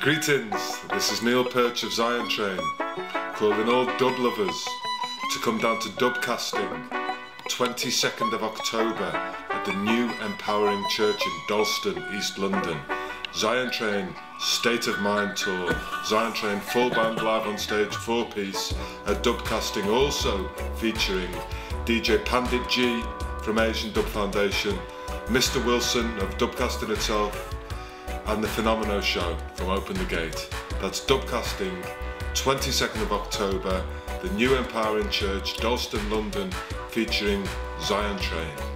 Greetings, this is Neil Perch of Zion Train, calling all dub lovers to come down to Dubcasting, 22nd of October at the new Empowering Church in Dalston, East London. Zion Train State of Mind Tour, Zion Train full band live on stage, four piece, at Dubcasting also featuring DJ Pandit G from Asian Dub Foundation, Mr. Wilson of Dubcasting itself, and the Fenomeno Show from Open the Gate. That's Dubcasting, 22nd of October, the new Empowering Church, Dalston, London, featuring Zion Train.